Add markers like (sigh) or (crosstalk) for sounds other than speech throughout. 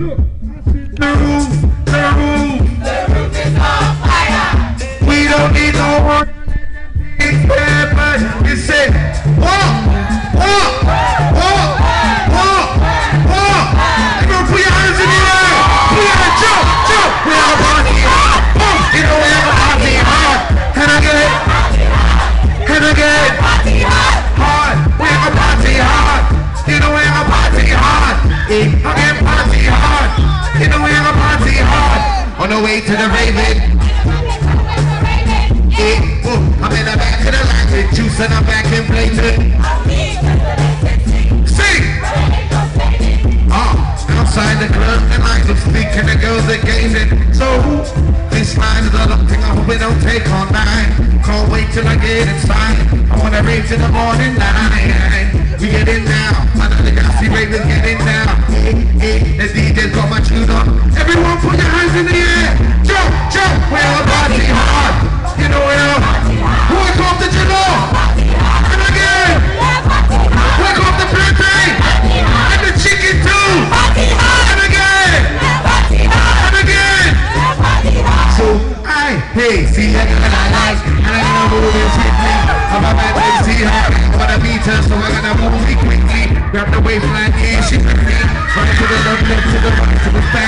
Look. the way to the Raven. Yeah. I'm in the back of the line with juice and I'm back in play too. Sing! Oh, uh, outside the club and I can speak and the girls are gazing. So, these lines are the thing I hope it don't take all night. Can't wait till I get inside. I wanna rave in the morning light. We get in now. Another Gassy Ravens get in now. Hey, hey, the DJ's got my shoes on. Everyone put your the way she's cash shit. Run to the left, left to the right, to the back.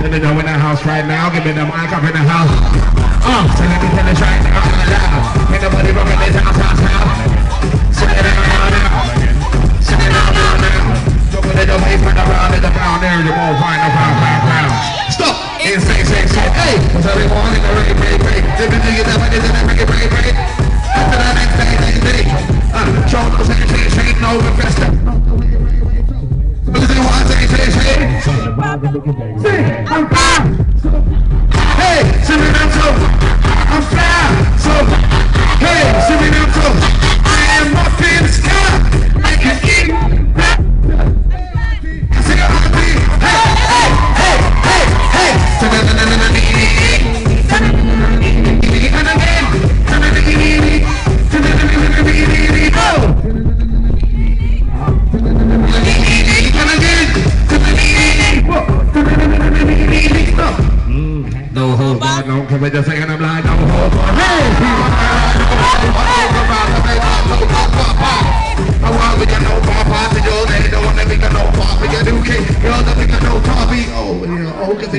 Let me know in the house right now. Give me them mic up in the house. Uh, so let me tell the track. Ain't nobody rocking this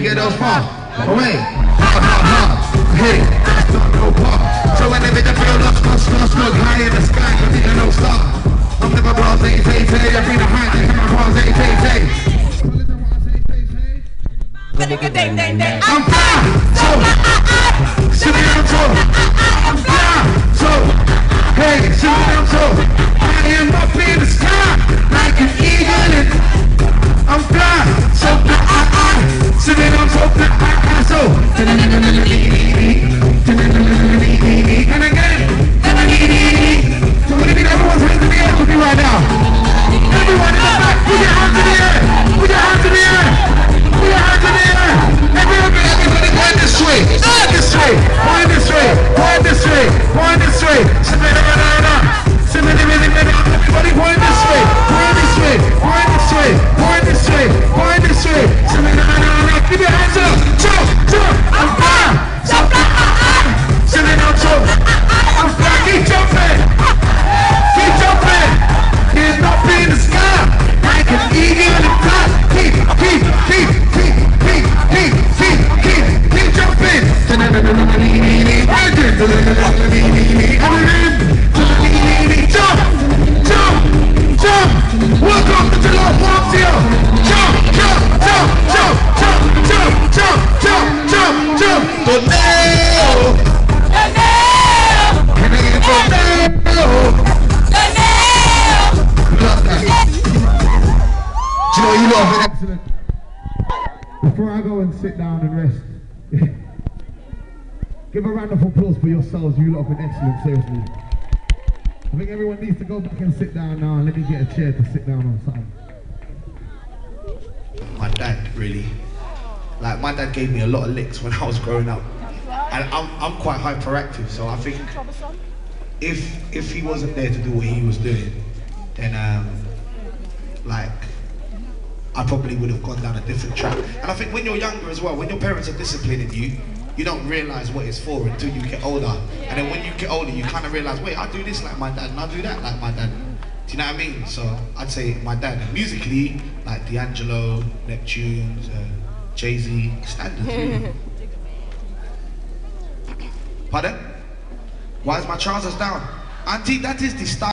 get those far. Away. Ha ha ha. Hey, that's not no par. So whenever you feel lost, lost, lost, look high in the sky, Do you know you love it? Excellent. Before I go and sit down and rest, (laughs) give a round of applause for yourselves. You lot have been excellent, seriously. I think everyone needs to go back and sit down now and let me get a chair to sit down on something. My dad, really. Like, my dad gave me a lot of licks when I was growing up. And I'm, I'm quite hyperactive, so I think if if he wasn't there to do what he was doing, then um, like I probably would have gone down a different track. And I think when you're younger as well, when your parents are disciplining you, you don't realize what it's for until you get older. And then when you get older, you kind of realize, wait, I do this like my dad, and I do that like my dad. Do you know what I mean? So I'd say my dad. And musically, like D'Angelo, Neptunes, uh, Jay Z, standards. (laughs) Really. Pardon? Why is my trousers down? Auntie, that is the style.